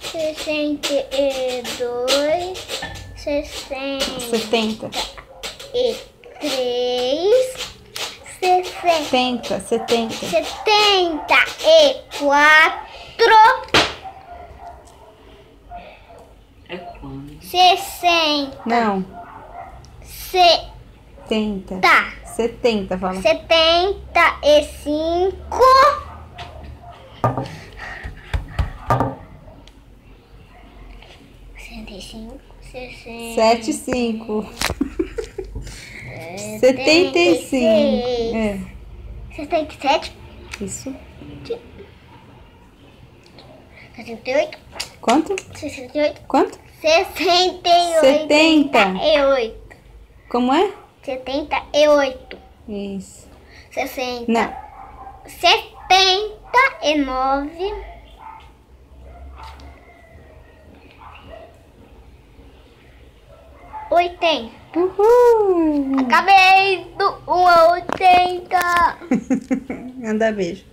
Sessenta e dois, sessenta Setenta. e três, sessenta, Setenta. Setenta. setenta e quatro, É quando? sessenta, Não. setenta, Tenta. Setenta, fala. setenta e cinco, sessenta e cinco, sessenta. Sete, cinco. Setenta e cinco. É. Setenta e sete, Isso. sessenta e oito, Quanto? sessenta e oito, Quanto? sessenta e oito. Setenta. E oito. Como é? Setenta e oito. Isso. Sessenta. Não. Setenta e nove. Oitenta. Uhul! Acabei do um a oitenta. Manda beijo.